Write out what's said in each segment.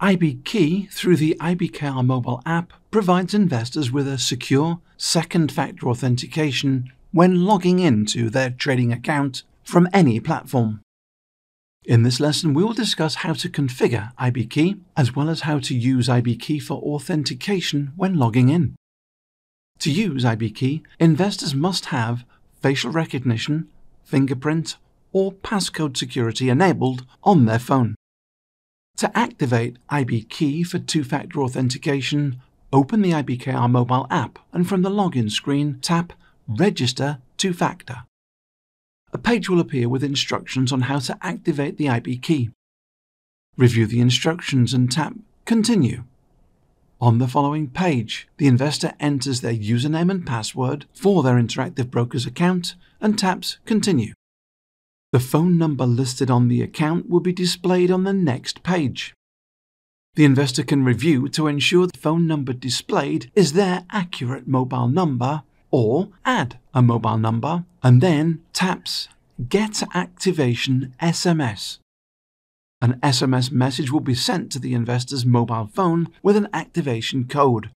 IBKey through the IBKR mobile app provides investors with a secure second factor authentication when logging into their trading account from any platform. In this lesson, we will discuss how to configure IBKey as well as how to use IBKey for authentication when logging in. To use IBKey, investors must have facial recognition, fingerprint, or passcode security enabled on their phone. To activate IBKey for two factor authentication, open the IBKR mobile app and from the login screen, tap Register Two Factor. A page will appear with instructions on how to activate the IBKey. Review the instructions and tap Continue. On the following page, the investor enters their username and password for their Interactive Brokers account and taps Continue. The phone number listed on the account will be displayed on the next page. The investor can review to ensure the phone number displayed is their accurate mobile number or add a mobile number and then taps Get Activation SMS. An SMS message will be sent to the investor's mobile phone with an activation code.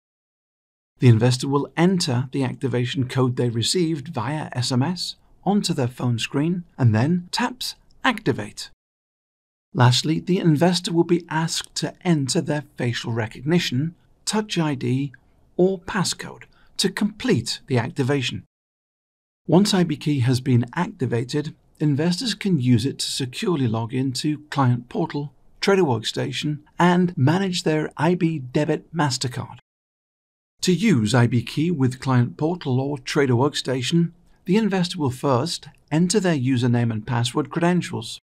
The investor will enter the activation code they received via SMS onto their phone screen and then taps Activate. Lastly, the investor will be asked to enter their facial recognition, Touch ID, or passcode to complete the activation. Once IBKey has been activated, investors can use it to securely log into Client Portal, Trader Workstation, and manage their IB Debit MasterCard. To use IBKey with Client Portal or Trader Workstation, the investor will first enter their username and password credentials.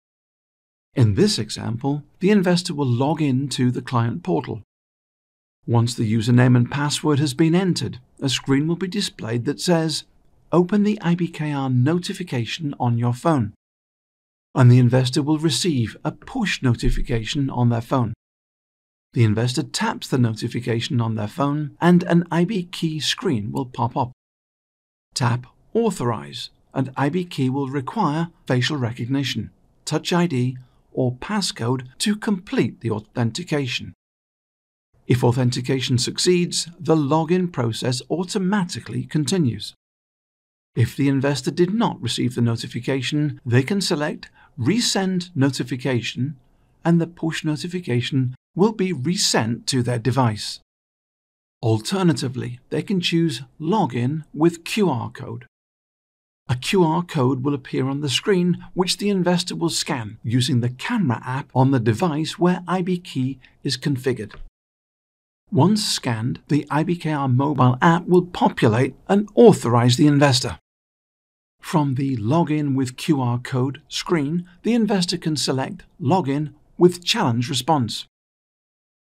In this example, the investor will log in to the Client Portal. Once the username and password has been entered, a screen will be displayed that says open the IBKR notification on your phone, and the investor will receive a push notification on their phone. The investor taps the notification on their phone and an IB key screen will pop up. Tap Authorize and IBKey will require facial recognition, Touch ID, or passcode to complete the authentication. If authentication succeeds, the login process automatically continues. If the investor did not receive the notification, they can select Resend Notification and the push notification will be resent to their device. Alternatively, they can choose Login with QR code. A QR code will appear on the screen which the investor will scan using the camera app on the device where IBKey is configured. Once scanned, the IBKR mobile app will populate and authorize the investor. From the Login with QR code screen, the investor can select Login with Challenge Response.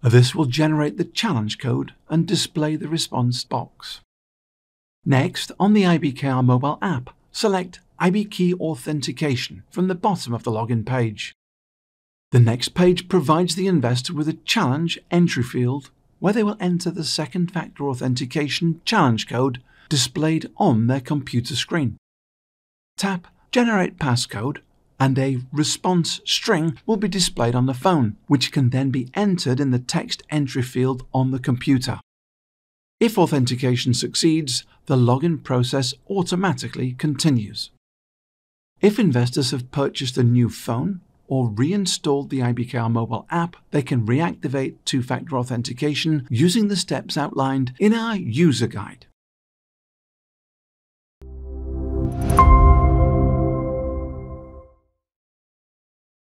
This will generate the challenge code and display the response box. Next, on the IBKR mobile app, select IBKey Authentication from the bottom of the login page. The next page provides the investor with a challenge entry field where they will enter the second factor authentication challenge code displayed on their computer screen tap Generate Passcode, and a response string will be displayed on the phone, which can then be entered in the text entry field on the computer. If authentication succeeds, the login process automatically continues. If investors have purchased a new phone or reinstalled the IBKR mobile app, they can reactivate two factor authentication using the steps outlined in our user guide.